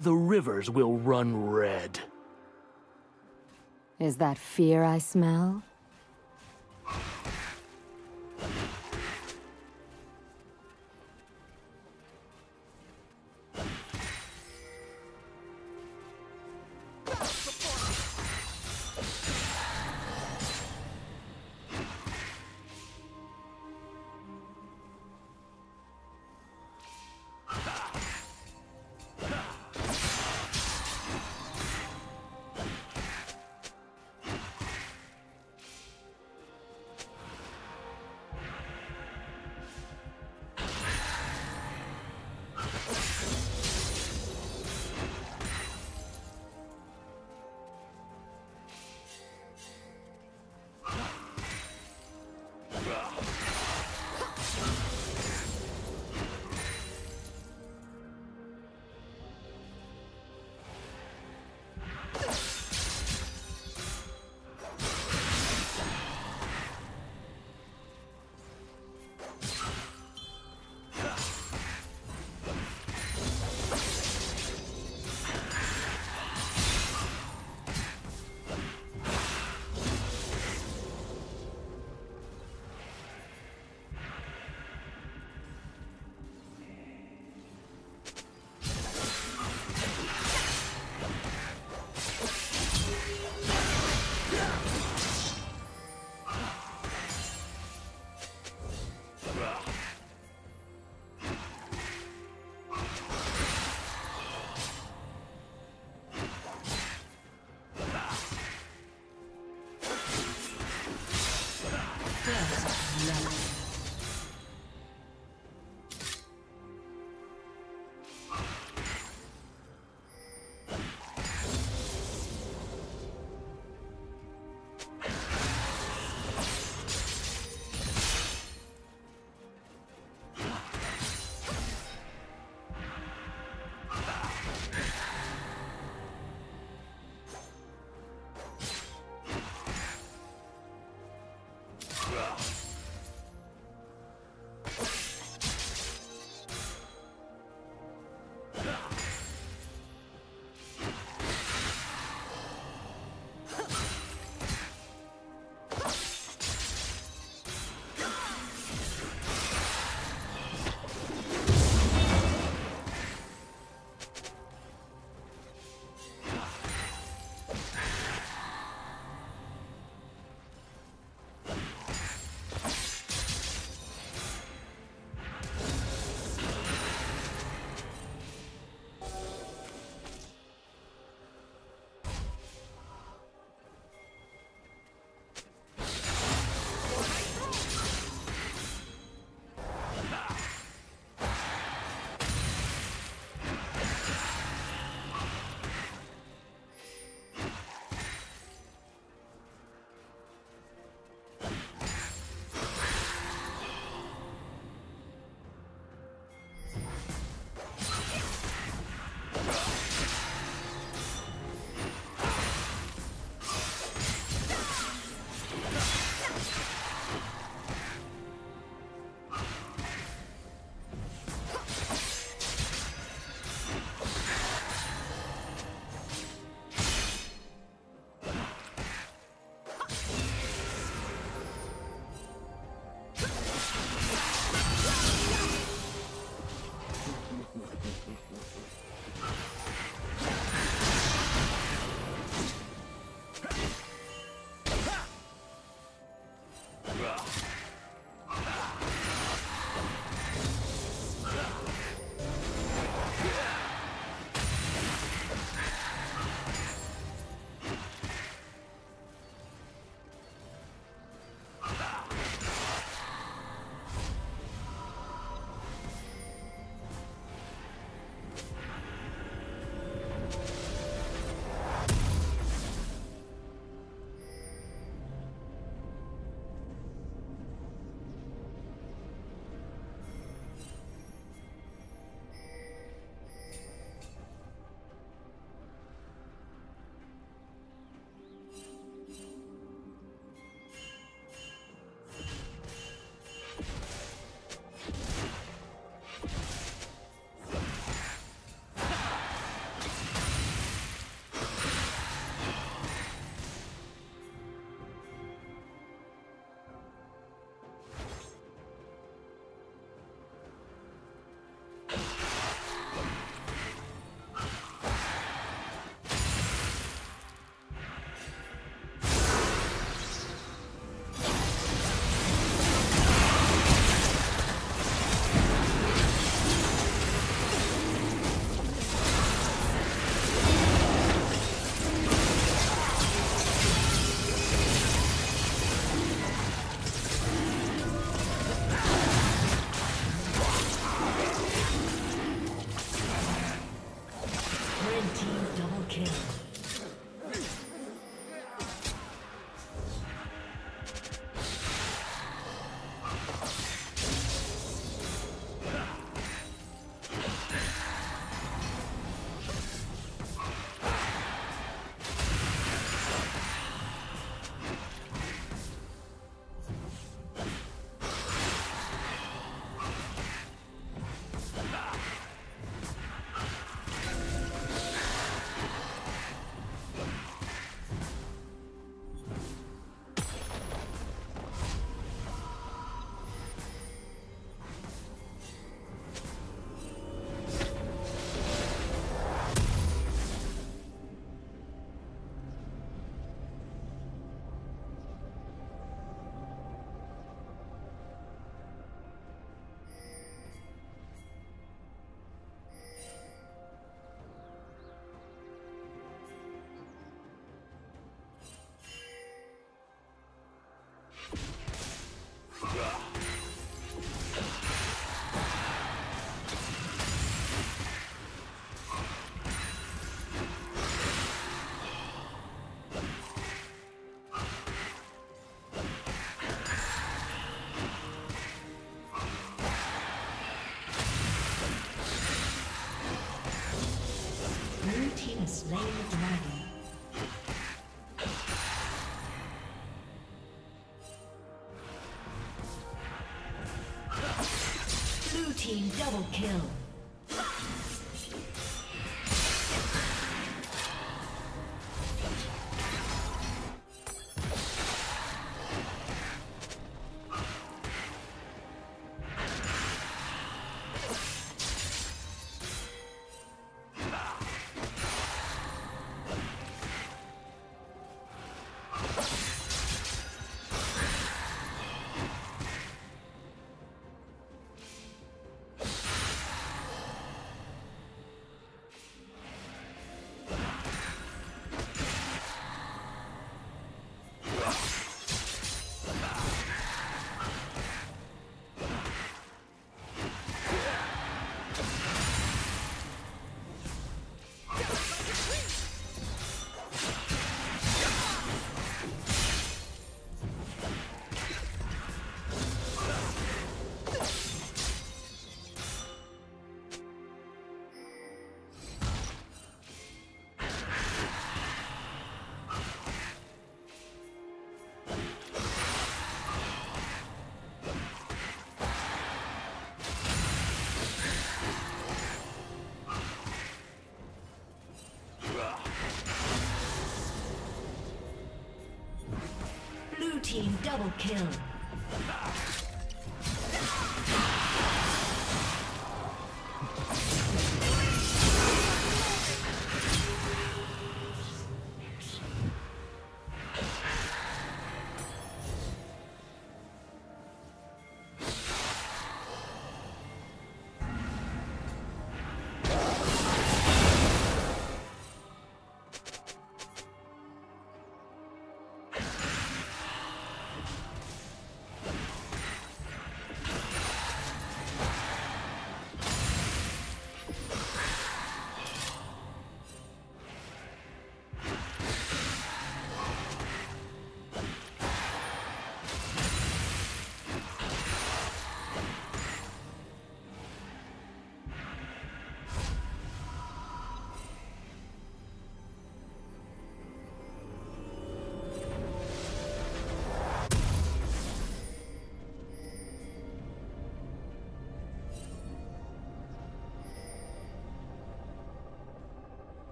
the rivers will run red. Is that fear I smell? Team double kill. Double kill.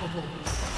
Unstoppable.